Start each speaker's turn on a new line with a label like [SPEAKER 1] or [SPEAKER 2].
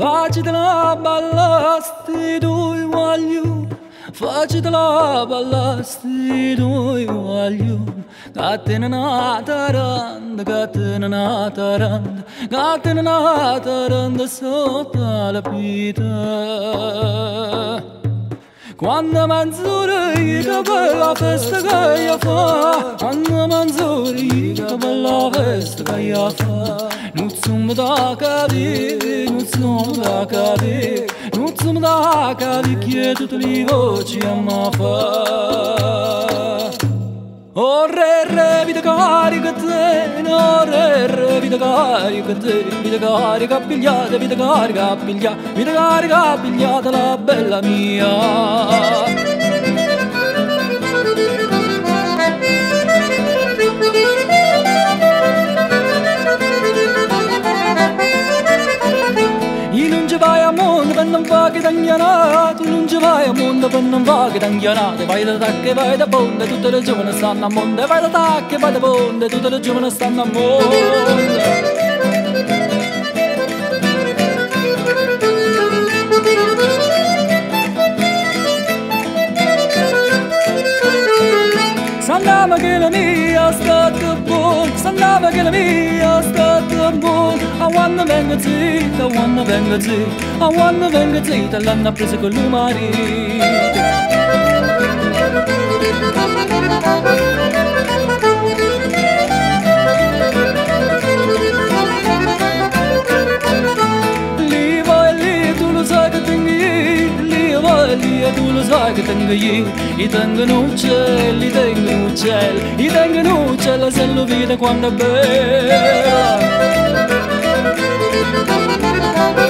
[SPEAKER 1] Facitela balla sti due voglio. Facitela balla sti due voglio. Gattina na taranda, gattina na taranda Gattina na taranda sotto la pita. Quando manzuri che bella festa che io fa. Quando manzuri che bella festa che io fa. Non sono da capire, Nuț-mi nuț-mi da cali, chietul livo ci amma fa. Orre re re vita cari che te, orre re vita cari che te, vita cari cappigliata, vita cari cappigliata, vita cari cappigliata la bella mia. Non va che tagliana Tu non ci vai a mondo per non va che tagliana Vai da tacche, vai da bonde, tutte le giovani stanno a mondo Vai da tacche, vai da bonde, tutte le giovani stanno a mondo Sandama che la mia sta buon Sandama che la mia wanna venga zita, wanna venga zita wanna venga zita, l'hanno presa con che tengo io, i tengo un uccello, i tengo un uccello, i tengo un uccello se lo vede quando bella. Thank you.